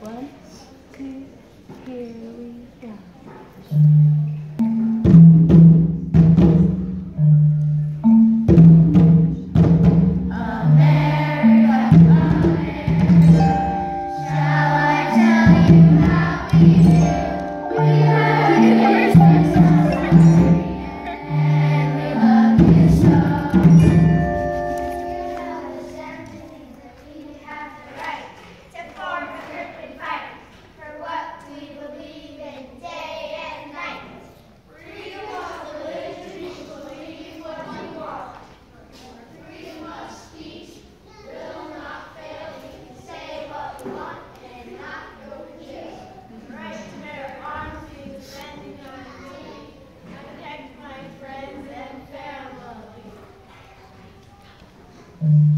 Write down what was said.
One, two, here we go. Post